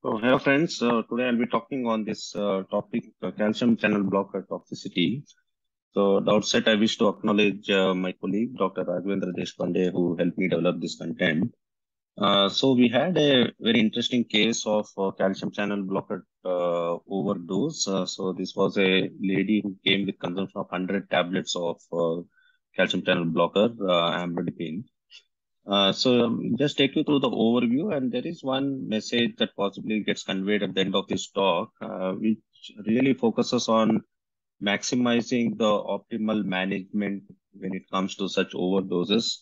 So, hello friends. Uh, today I'll be talking on this uh, topic, uh, calcium channel blocker toxicity. So, the outset, I wish to acknowledge uh, my colleague, Dr. Raghavendra Deshpande, who helped me develop this content. Uh, so, we had a very interesting case of uh, calcium channel blocker overdose. so, this was a lady who came with consumption of 100 tablets of calcium channel blocker, amlodipine. Uh, so um, just take you through the overview and there is one message that possibly gets conveyed at the end of this talk, uh, which really focuses on maximizing the optimal management when it comes to such overdoses.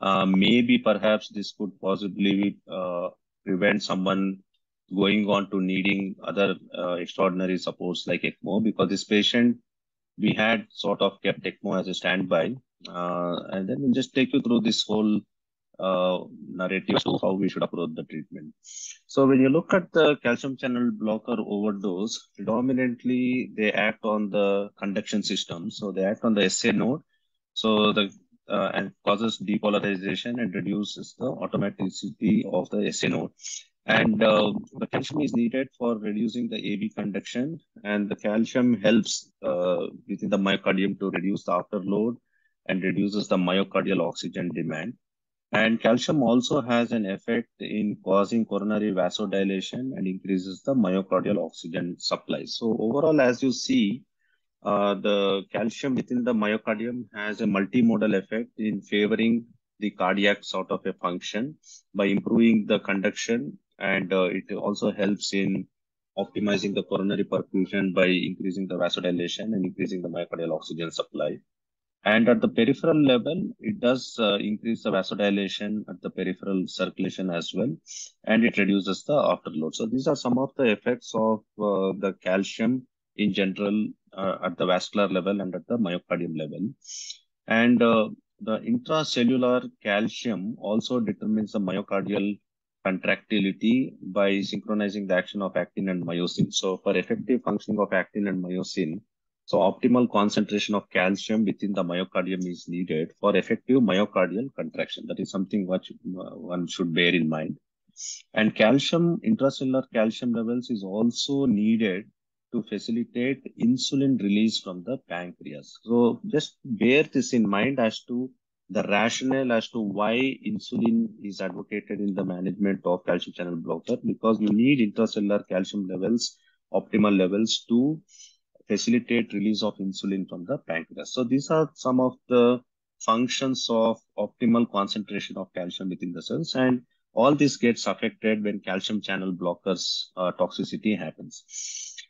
Uh, maybe perhaps this could possibly uh, prevent someone going on to needing other uh, extraordinary supports like ECMO because this patient we had sort of kept ECMO as a standby. and then we'll just take you through this whole uh, narrative to how we should approach the treatment. So when you look at the calcium channel blocker overdose, predominantly they act on the conduction system. So they act on the SA node. So the uh, and causes depolarization and reduces the automaticity of the SA node. And uh, the calcium is needed for reducing the AV conduction, and the calcium helps uh, within the myocardium to reduce the afterload and reduces the myocardial oxygen demand. And calcium also has an effect in causing coronary vasodilation and increases the myocardial oxygen supply. So overall, as you see, uh, the calcium within the myocardium has a multimodal effect in favoring the cardiac sort of a function by improving the conduction and uh, it also helps in optimizing the coronary perfusion by increasing the vasodilation and increasing the myocardial oxygen supply. And at the peripheral level, it does uh, increase the vasodilation at the peripheral circulation as well, and it reduces the afterload. So these are some of the effects of uh, the calcium in general uh, at the vascular level and at the myocardium level. And uh, the intracellular calcium also determines the myocardial contractility by synchronizing the action of actin and myosin. So for effective functioning of actin and myosin, so optimal concentration of calcium within the myocardium is needed for effective myocardial contraction. That is something which uh, one should bear in mind. And calcium, intracellular calcium levels is also needed to facilitate insulin release from the pancreas. So just bear this in mind as to the rationale as to why insulin is advocated in the management of calcium channel blocker because you need intracellular calcium levels, optimal levels to facilitate release of insulin from the pancreas. So these are some of the functions of optimal concentration of calcium within the cells and all this gets affected when calcium channel blockers uh, toxicity happens.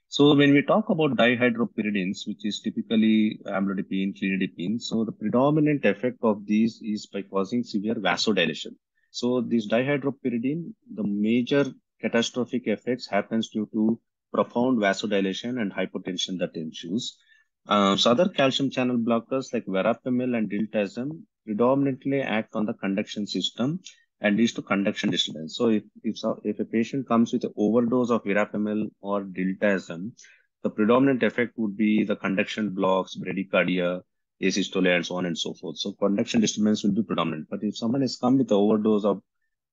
So when we talk about dihydropyridines, which is typically amlodipine, cilnidipine, so the predominant effect of these is by causing severe vasodilation. So this dihydropyridine, the major catastrophic effects happens due to profound vasodilation and hypotension that ensues. Uh, so other calcium channel blockers like verapamil and diltiazem predominantly act on the conduction system and leads to conduction disturbance. So if, if, if a patient comes with an overdose of verapamil or diltiazem, the predominant effect would be the conduction blocks, bradycardia, asystole, and so on and so forth. So conduction disturbance will be predominant. But if someone has come with an overdose of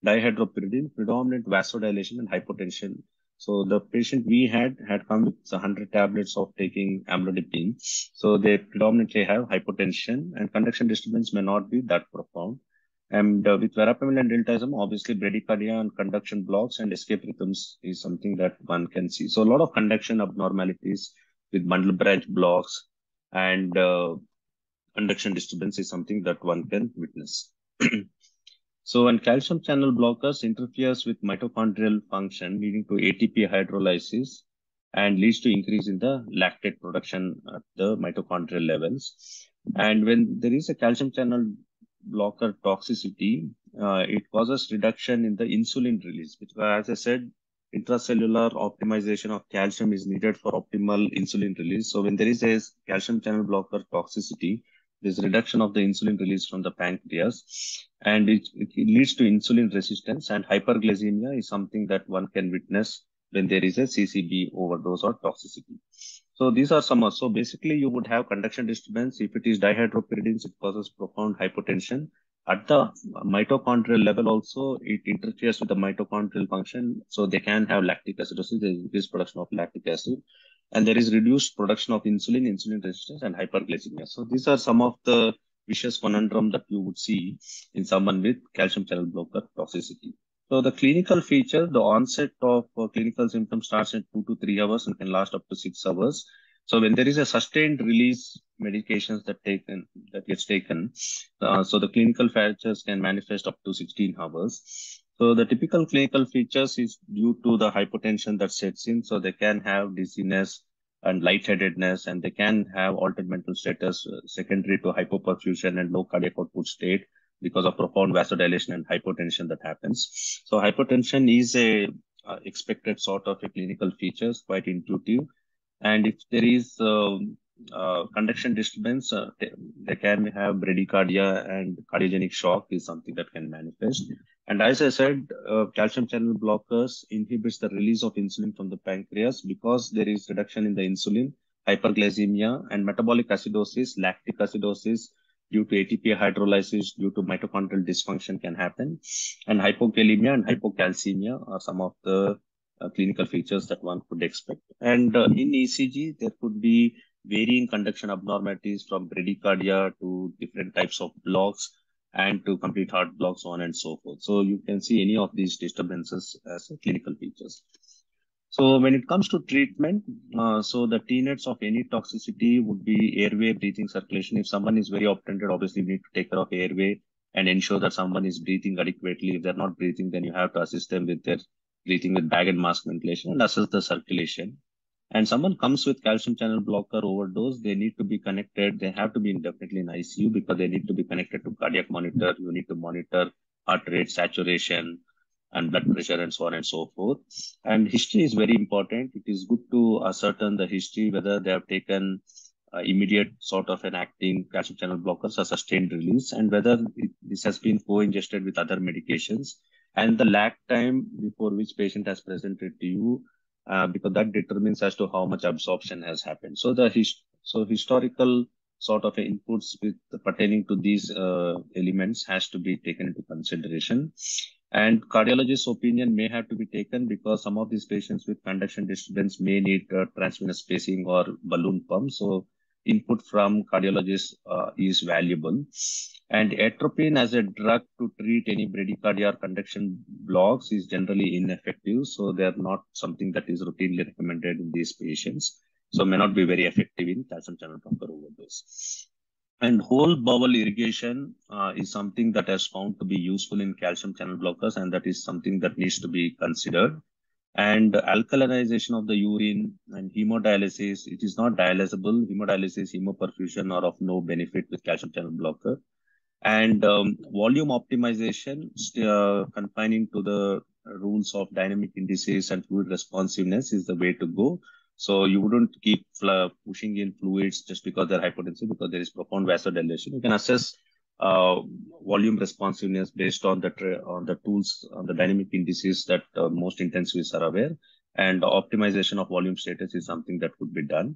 dihydropyridine, predominant vasodilation and hypotension so the patient we had had come with 100 tablets of taking amlodipine. So they predominantly have hypotension and conduction disturbance may not be that profound. And uh, with verapamil and diltiazem, obviously bradycardia and conduction blocks and escape rhythms is something that one can see. So a lot of conduction abnormalities with bundle branch blocks and uh, conduction disturbance is something that one can witness. So when calcium channel blockers interferes with mitochondrial function, leading to ATP hydrolysis and leads to increase in the lactate production at the mitochondrial levels. And when there is a calcium channel blocker toxicity, uh, it causes reduction in the insulin release, which, as I said, intracellular optimization of calcium is needed for optimal insulin release. So when there is a calcium channel blocker toxicity, there's reduction of the insulin release from the pancreas and it, it, leads to insulin resistance and hyperglycemia is something that one can witness when there is a CCB overdose or toxicity. So these are some, so basically you would have conduction disturbance. If it is dihydropyridines, it causes profound hypotension At the mitochondrial level also, it interferes with the mitochondrial function. So they can have lactic acidosis, increased production of lactic acid, and there is reduced production of insulin, insulin resistance, and hyperglycemia. So these are some of the vicious conundrum that you would see in someone with calcium channel blocker toxicity. So the clinical feature, the onset of uh, clinical symptoms starts at two to three hours and can last up to six hours. So when there is a sustained release medications that taken that gets taken, uh, so the clinical features can manifest up to 16 hours. So the typical clinical features is due to the hypotension that sets in. So they can have dizziness and lightheadedness, and they can have altered mental status uh, secondary to hypoperfusion and low cardiac output state because of profound vasodilation and hypotension that happens. So hypotension is a uh, expected sort of a clinical features, quite intuitive. And if there is um, uh, conduction disturbance, uh, they can have bradycardia and cardiogenic shock is something that can manifest. And as I said, uh, calcium channel blockers inhibits the release of insulin from the pancreas because there is reduction in the insulin, hyperglycemia, and metabolic acidosis, lactic acidosis, due to ATP hydrolysis, due to mitochondrial dysfunction can happen. And hypokalemia and hypocalcemia are some of the uh, clinical features that one could expect. And uh, in ECG, there could be varying conduction abnormalities from bradycardia to different types of blocks and to complete heart blocks, on and so forth. So you can see any of these disturbances as clinical features. So when it comes to treatment, uh, so the TNETs of any toxicity would be airway, breathing, circulation. If someone is very obtunded, obviously you need to take care of airway and ensure that someone is breathing adequately. If they're not breathing, then you have to assist them with their breathing with bag and mask ventilation and assess the circulation. And someone comes with calcium channel blocker overdose, they need to be connected. They have to be indefinitely in ICU because they need to be connected to cardiac monitor. You need to monitor heart rate, saturation, and blood pressure and so on and so forth. And history is very important. It is good to ascertain the history, whether they have taken uh, immediate sort of an acting calcium channel blockers or sustained release, and whether it, this has been co-ingested with other medications, and the lag time before which patient has presented to you, uh, because that determines as to how much absorption has happened. So the his so historical sort of inputs with pertaining to these uh, elements has to be taken into consideration. And cardiologist's opinion may have to be taken because some of these patients with conduction disturbance may need uh, transvenous pacing or balloon pump. So input from cardiologist uh, is valuable. And atropine as a drug to treat any bradycardia or conduction blocks is generally ineffective. So they are not something that is routinely recommended in these patients. So may not be very effective in calcium channel blocker overdose. And whole bowel irrigation uh, is something that has found to be useful in calcium channel blockers, and that is something that needs to be considered. And alkalinization of the urine and hemodialysis, it is not dialysable. Hemodialysis, hemoperfusion are of no benefit with calcium channel blocker. And um, volume optimization, uh, confining to the rules of dynamic indices and fluid responsiveness is the way to go. So you wouldn't keep pushing in fluids just because they're hypotensive, because there is profound vasodilation. You can assess uh, volume responsiveness based on the on the tools, on the dynamic indices that uh, most intensivists are aware. And optimization of volume status is something that could be done.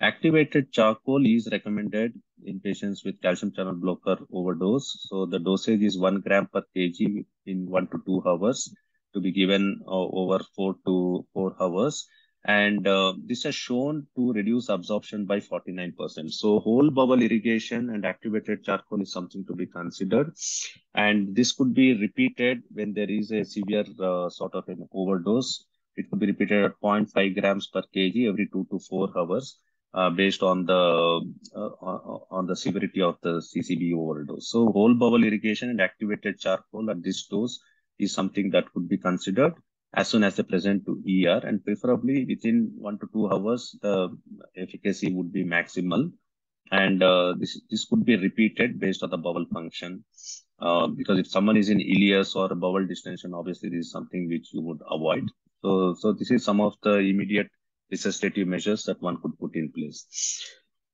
Activated charcoal is recommended in patients with calcium channel blocker overdose. So the dosage is one gram per kg in one to two hours to be given uh, over four to four hours and uh, this has shown to reduce absorption by 49%. So whole bowel irrigation and activated charcoal is something to be considered. And this could be repeated when there is a severe uh, sort of an overdose. It could be repeated at 0.5 grams per kg every two to four hours. Uh, based on the uh, on the severity of the CCB overdose. So whole bowel irrigation and activated charcoal at this dose is something that could be considered as soon as they present to ER and preferably within one to two hours, the efficacy would be maximal. And uh, this, this could be repeated based on the bowel function. Uh, because if someone is in ileus or bowel distension, obviously this is something which you would avoid. So, so this is some of the immediate resuscitative measures that one could put in place.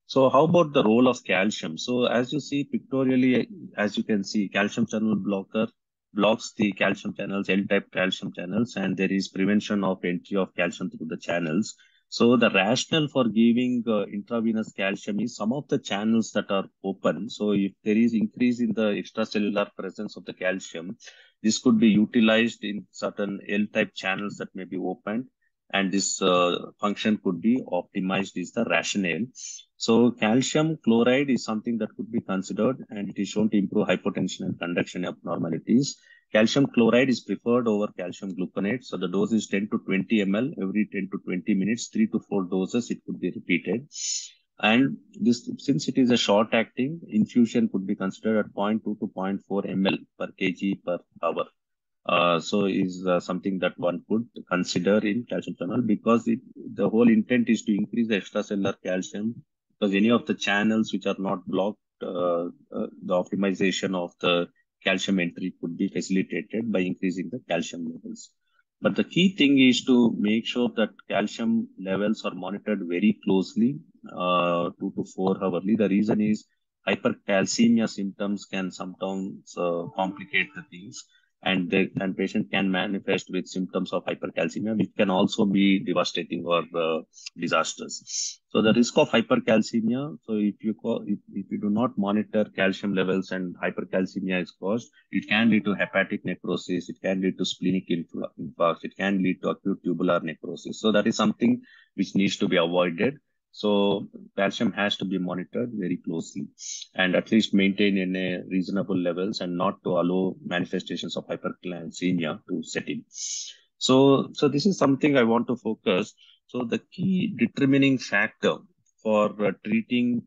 So how about the role of calcium? So as you see pictorially, as you can see, calcium channel blocker blocks the calcium channels, L-type calcium channels, and there is prevention of entry of calcium through the channels. So the rationale for giving uh, intravenous calcium is some of the channels that are open. So if there is increase in the extracellular presence of the calcium, this could be utilized in certain L-type channels that may be opened and this uh, function could be optimized is the rationale. So calcium chloride is something that could be considered and it is shown to improve hypotension and conduction abnormalities. Calcium chloride is preferred over calcium gluconate. So the dose is 10 to 20 ml every 10 to 20 minutes, three to four doses, it could be repeated. And this, since it is a short acting, infusion could be considered at 0.2 to 0.4 ml per kg per hour. Uh, so is uh, something that one could consider in calcium channel because it, the whole intent is to increase the extracellular calcium because any of the channels which are not blocked, uh, uh the optimization of the calcium entry could be facilitated by increasing the calcium levels. But the key thing is to make sure that calcium levels are monitored very closely, uh, two to four hourly. The reason is hypercalcemia symptoms can sometimes uh, complicate the things and the and patient can manifest with symptoms of hypercalcemia, which can also be devastating or uh, disastrous. So the risk of hypercalcemia. So if you if, if you do not monitor calcium levels and hypercalcemia is caused, it can lead to hepatic necrosis. It can lead to splenic infarct. It can lead to acute tubular necrosis. So that is something which needs to be avoided. So calcium has to be monitored very closely and at least maintain in a reasonable levels and not to allow manifestations of hypercalcemia to set in. So, so this is something I want to focus. So the key determining factor for uh, treating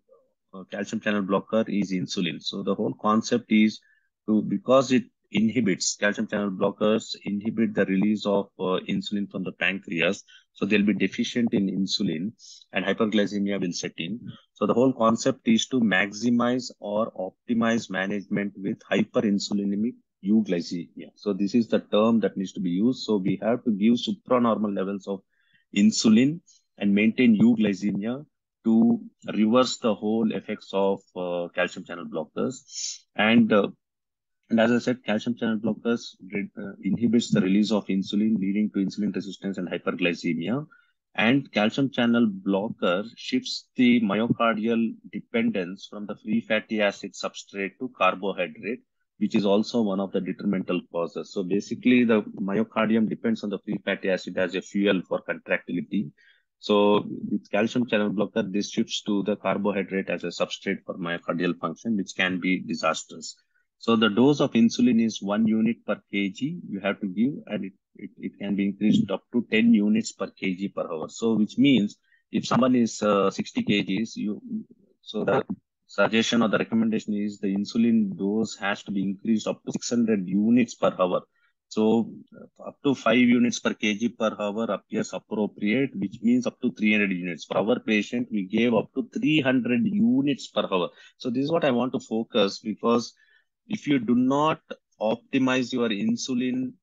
uh, calcium channel blocker is insulin. So the whole concept is to, because it inhibits calcium channel blockers inhibit the release of uh, insulin from the pancreas so they'll be deficient in insulin and hyperglycemia will set in. So the whole concept is to maximize or optimize management with hyperinsulinemic euglycemia. So this is the term that needs to be used. So we have to give supranormal levels of insulin and maintain euglycemia to reverse the whole effects of uh, calcium channel blockers. And uh, and as I said, calcium channel blockers uh, inhibits the release of insulin, leading to insulin resistance and hyperglycemia. And calcium channel blocker shifts the myocardial dependence from the free fatty acid substrate to carbohydrate, which is also one of the detrimental causes. So basically, the myocardium depends on the free fatty acid as a fuel for contractility. So with calcium channel blocker, this shifts to the carbohydrate as a substrate for myocardial function, which can be disastrous. So the dose of insulin is one unit per kg you have to give and it, it, it can be increased up to 10 units per kg per hour. So which means if someone is uh, 60 kgs, you so the suggestion or the recommendation is the insulin dose has to be increased up to 600 units per hour. So uh, up to 5 units per kg per hour appears appropriate, which means up to 300 units. For our patient, we gave up to 300 units per hour. So this is what I want to focus because if you do not optimize your insulin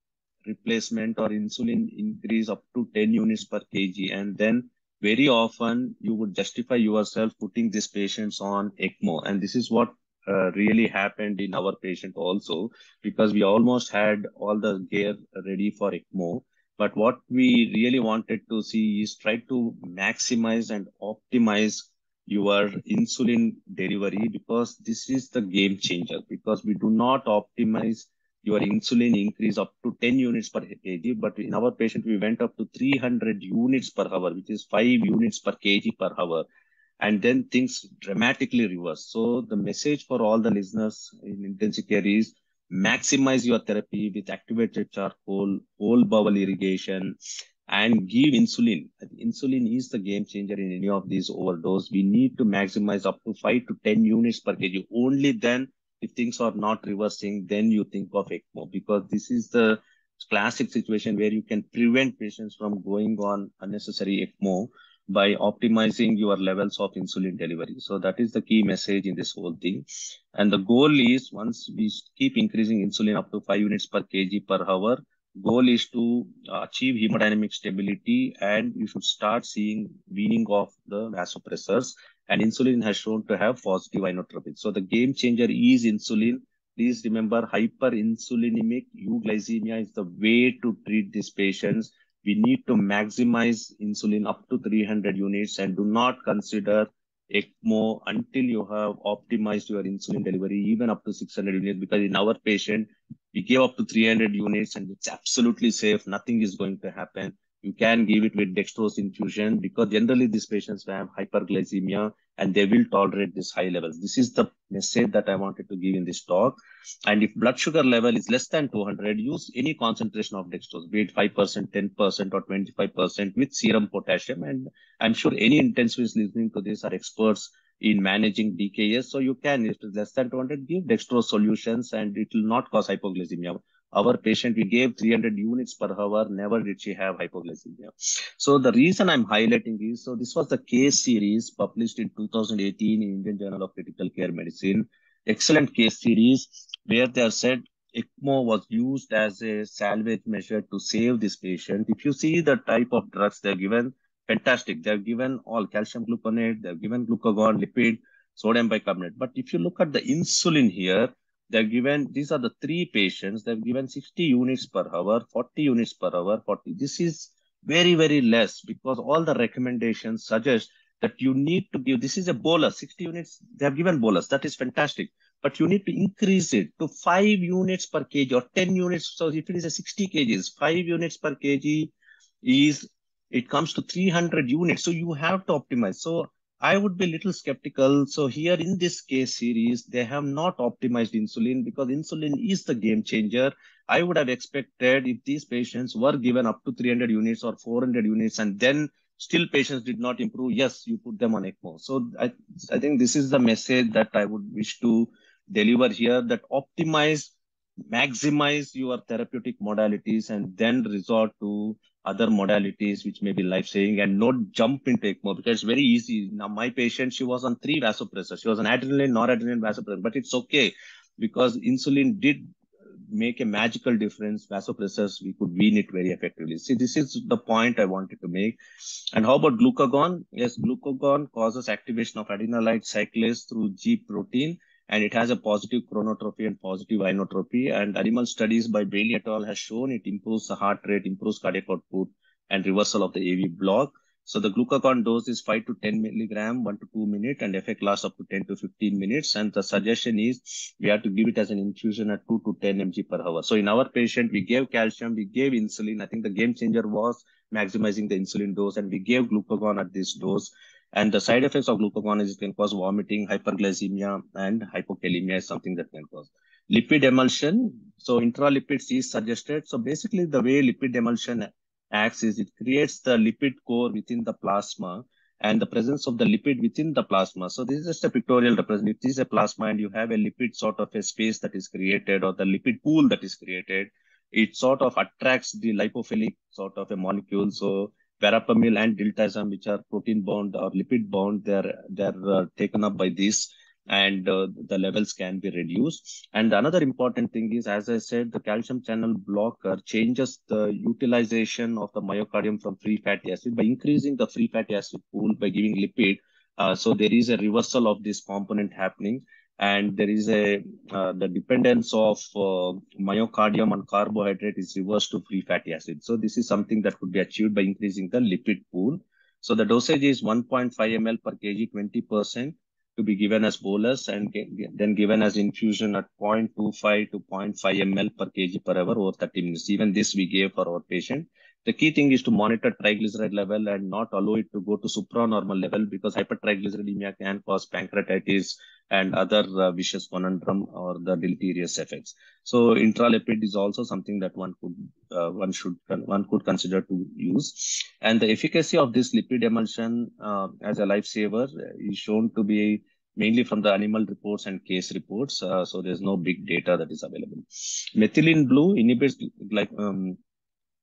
replacement or insulin increase up to 10 units per kg and then very often you would justify yourself putting these patients on ECMO. And this is what uh, really happened in our patient also because we almost had all the gear ready for ECMO. But what we really wanted to see is try to maximize and optimize your insulin delivery because this is the game changer because we do not optimize your insulin increase up to 10 units per kg but in our patient we went up to 300 units per hour which is 5 units per kg per hour. And then things dramatically reverse. So the message for all the listeners in intensive care is maximize your therapy with activated charcoal whole bowel irrigation and give insulin. Insulin is the game changer in any of these overdose. We need to maximize up to 5 to 10 units per kg. Only then, if things are not reversing, then you think of ECMO because this is the classic situation where you can prevent patients from going on unnecessary ECMO by optimizing your levels of insulin delivery. So that is the key message in this whole thing. And the goal is once we keep increasing insulin up to 5 units per kg per hour, goal is to achieve hemodynamic stability and you should start seeing weaning of the vasopressors and insulin has shown to have positive inotropin. So the game changer is insulin. Please remember hyperinsulinemic euglycemia is the way to treat these patients. we need to maximize insulin up to 300 units and do not consider ECMO until you have optimized your insulin delivery, even up to 600 units, because in our patient, we gave up to 300 units and it's absolutely safe. Nothing is going to happen. You can give it with dextrose infusion because generally these patients have hyperglycemia and they will tolerate this high levels. This is the message that I wanted to give in this talk. And if blood sugar level is less than 200, use any concentration of dextrose, be it 5%, 10% or 25% with serum potassium. And I'm sure any intensivists listening to this are experts in managing DKAs. So you can, if it's less than 200, give dextrose solutions and it will not cause hypoglycemia our patient, we gave 300 units per hour, never did she have hypoglycemia. So the reason I'm highlighting is, so this was the case series published in 2018 in Indian Journal of Critical Care Medicine. Excellent case series where they have said ECMO was used as a salvage measure to save this patient. If you see the type of drugs they're given, fantastic. They've given all calcium gluconate, they've given glucagon, lipid, sodium bicarbonate. But if you look at the insulin here, they're given, these are the three patients, they've given 60 units per hour, 40 units per hour, 40. This is very, very less because all the recommendations suggest that you need to give, this is a bolus, 60 units, they have given bolus, that is fantastic. But you need to increase it to 5 units per kg or 10 units. So if it is a 60 kgs, 5 units per kg is, it comes to 300 units. So you have to optimize. So I would be a little skeptical. So here in this case series, they have not optimized insulin because insulin is the game changer. I would have expected if these patients were given up to 300 units or 400 units and then still patients did not improve, yes, you put them on ECMO. So I, I think this is the message that I would wish to deliver here that optimize, maximize your therapeutic modalities and then resort to other modalities which may be life-saving and not jump into ECMO because it's very easy. Now, my patient, she was on three vasopressors. She was on adrenaline, noradrenaline vasopressor, but it's okay because insulin did make a magical difference. Vasopressors, we could wean it very effectively. See, this is the point I wanted to make. And how about glucagon? Yes, glucagon causes activation of adenylate cyclase through G protein and it has a positive chronotropy and positive inotropy. And animal studies by Bailey et al. has shown it improves the heart rate, improves cardiac output, and reversal of the AV block. So the glucagon dose is 5 to 10 milligram, 1 to 2 minutes, and effect lasts up to 10 to 15 minutes. And the suggestion is we have to give it as an infusion at 2 to 10 mg per hour. So in our patient, we gave calcium, we gave insulin. I think the game changer was maximizing the insulin dose, and we gave glucagon at this dose. And the side effects of glucagon is it can cause vomiting, hyperglycemia, and hypokalemia is something that can cause. Lipid emulsion. So intralipids is suggested. So basically the way lipid emulsion acts is it creates the lipid core within the plasma and the presence of the lipid within the plasma. So this is just a pictorial representation. This is a plasma and you have a lipid sort of a space that is created or the lipid pool that is created, it sort of attracts the lipophilic sort of a molecule. So verapamil and diltiazem, which are protein bound or lipid bound, they're they're uh, taken up by this and uh, the levels can be reduced. And another important thing is, as I said, the calcium channel blocker changes the utilization of the myocardium from free fatty acid by increasing the free fatty acid pool by giving lipid. Uh, so there is a reversal of this component happening and there is a uh, the dependence of uh, myocardium on carbohydrate is reversed to free fatty acid. So this is something that could be achieved by increasing the lipid pool. So the dosage is 1.5 ml per kg, 20% to be given as bolus and then given as infusion at 0.25 to 0.5 ml per kg per hour over 30 minutes. Even this we gave for our patient. The key thing is to monitor triglyceride level and not allow it to go to supranormal level because hypertriglyceridemia can cause pancreatitis and other uh, vicious conundrum or the deleterious effects. So intralipid is also something that one could uh, one should one could consider to use. And the efficacy of this lipid emulsion uh, as a lifesaver is shown to be mainly from the animal reports and case reports. Uh, so there's no big data that is available. Methylene blue inhibits like um,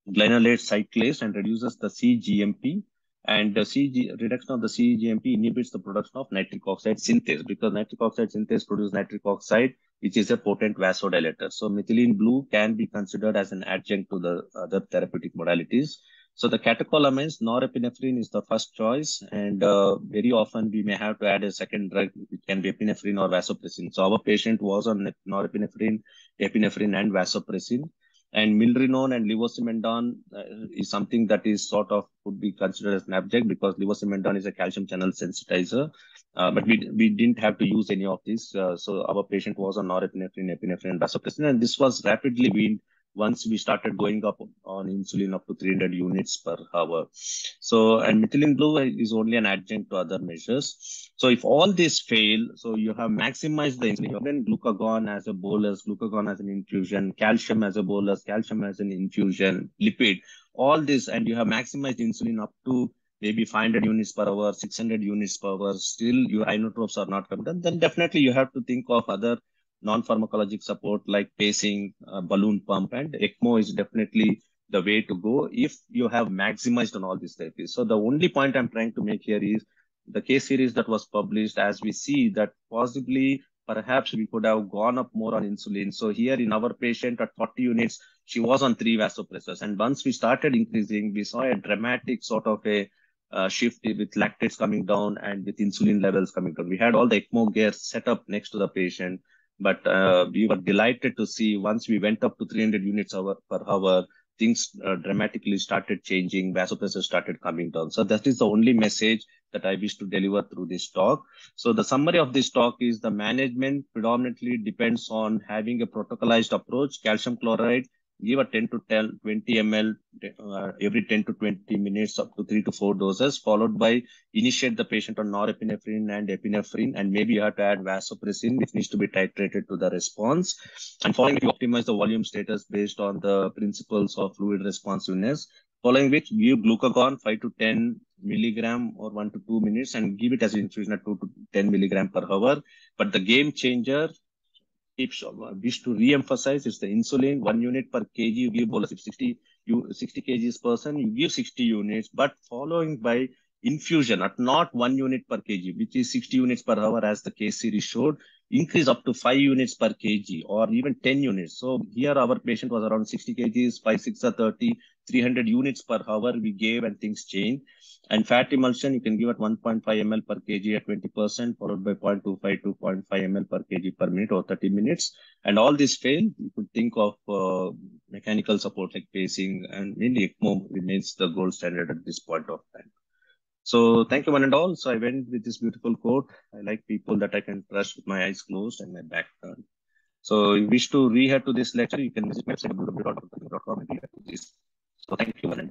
guanylate cyclase and reduces the CGMP. And the CG reduction of the CGMP inhibits the production of nitric oxide synthase because nitric oxide synthase produces nitric oxide, which is a potent vasodilator. So methylene blue can be considered as an adjunct to the other therapeutic modalities. So the catecholamines, norepinephrine is the first choice, and uh, very often we may have to add a second drug, which can be epinephrine or vasopressin. So our patient was on norepinephrine, epinephrine, and vasopressin. And milrinone and levosimendan uh, is something that is sort of would be considered as an abject because levosimendan is a calcium channel sensitizer. Uh, but we we didn't have to use any of this. Uh, so our patient was on norepinephrine, epinephrine, and vasopressin, and this was rapidly weaned once we started going up on insulin up to 300 units per hour. So, and methylene blue is only an adjunct to other measures. So if all this fail, so you have maximized the insulin, then glucagon as a bolus, glucagon as an infusion, calcium as a bolus, calcium as an infusion, lipid, all this, and you have maximized insulin up to maybe 500 units per hour, 600 units per hour, still your inotropes are not coming then definitely you have to think of other non-pharmacologic support like pacing, uh, balloon pump, and ECMO is definitely the way to go if you have maximized on all these therapies. So the only point I'm trying to make here is the case series that was published as we see that possibly perhaps we could have gone up more on insulin. So here in our patient at 40 units, she was on three vasopressors. And once we started increasing, we saw a dramatic sort of a uh, shift with lactates coming down and with insulin levels coming down. We had all the ECMO gear set up next to the patient. But uh, we were delighted to see once we went up to 300 units hour per hour, things uh, dramatically started changing, vasopressor started coming down. So that is the only message that I wish to deliver through this talk. So the summary of this talk is the management predominantly depends on having a protocolized approach, calcium chloride, give a 10 to 10, 20 ml uh, every 10 to 20 minutes up to three to four doses, followed by initiate the patient on norepinephrine and epinephrine, and maybe you have to add vasopressin, which needs to be titrated to the response. And following, you optimize the volume status based on the principles of fluid responsiveness. Following which, give glucagon 5 to 10 milligram or 1 to 2 minutes and give it as an infusion at 2 to 10 milligram per hour. But the game changer keeps wish to re-emphasize it's the insulin. One unit per kg you give bolus if 60 you 60 kgs person you give 60 units but following by infusion at not one unit per kg which is 60 units per hour as the case series showed increase up to 5 units per kg or even 10 units. So here our patient was around 60 kgs 5 6 or 30 300 units per hour we gave and things changed and fat emulsion, you can give at 1.5 ml per kg at 20%, followed by 0.25 to 0.5 ml per kg per minute or 30 minutes. And all this fail, you could think of uh, mechanical support like pacing and mainly ECMO remains the gold standard at this point of time. So thank you one and all. So I went with this beautiful quote. I like people that I can trust with my eyes closed and my back turned. So if you wish to rehear to this lecture, you can visit my website www.com and rehear to this. So thank you, Madam